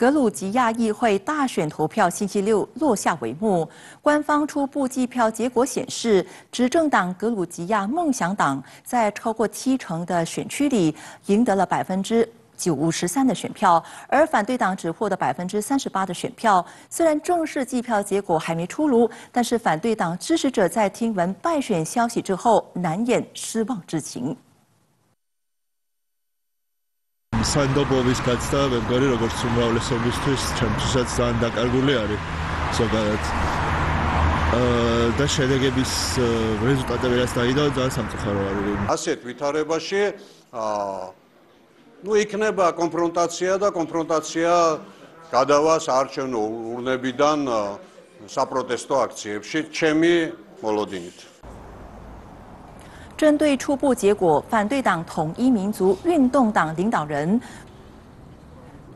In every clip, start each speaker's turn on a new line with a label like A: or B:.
A: 格鲁吉亚议会大选投票星期六落下帷幕，官方初步计票结果显示，执政党格鲁吉亚梦想党在超过七成的选区里赢得了百分之九十三的选票，而反对党只获得百分之三十八的选票。虽然正式计票结果还没出炉，但是反对党支持者在听闻败选消息之后，难掩失望之情。
B: სანდობობის გაცდა მე მგონი როგორც უმრავლესობისთვის ჩემთვისაც ძალიან დაკარგული არის ზოგადად. და შედეგების რეზულტატები რაც დაიდო ძალიან სამწუხარო არის.
C: ასეთ ვითარებაში აა ну იქნება კონფრონტაცია და კონფრონტაცია გადავა საარჩევნო ურნებიდან საპროტესტო აქციებში. ჩემი მოლოდინით
A: 针对初步结果，反对党统一民族运动党领导人，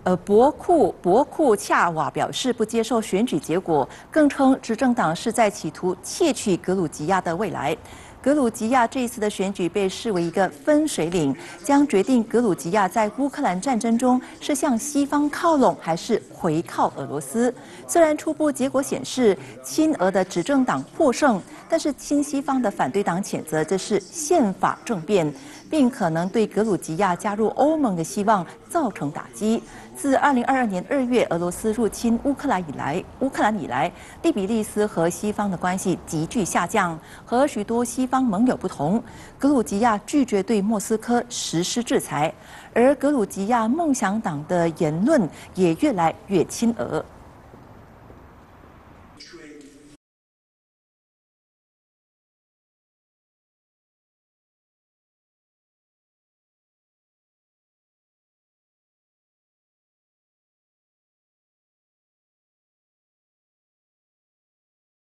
A: 呃，博库博库恰瓦表示不接受选举结果，更称执政党是在企图窃取格鲁吉亚的未来。格鲁吉亚这一次的选举被视为一个分水岭，将决定格鲁吉亚在乌克兰战争中是向西方靠拢还是回靠俄罗斯。虽然初步结果显示亲俄的执政党获胜，但是亲西方的反对党谴责这是宪法政变。并可能对格鲁吉亚加入欧盟的希望造成打击。自2022年2月俄罗斯入侵乌克兰以来，乌克兰以来，利比利斯和西方的关系急剧下降。和许多西方盟友不同，格鲁吉亚拒绝对莫斯科实施制裁，而格鲁吉亚梦想党的言论也越来越月清娥。